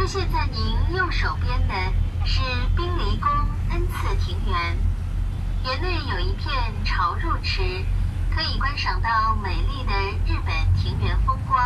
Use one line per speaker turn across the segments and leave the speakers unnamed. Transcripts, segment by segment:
出现在您右手边的是冰离宫恩赐庭园，园内有一片潮入池，可以观赏到美丽的日本庭园风光。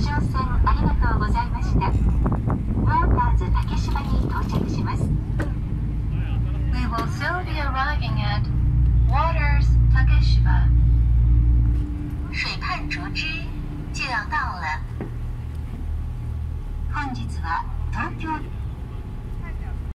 乗船ありがとうございました。ウォーターズ竹芝に到着します。We will soon be arriving at Waters Takeshiba。水畔竹枝就要到了。本日は東京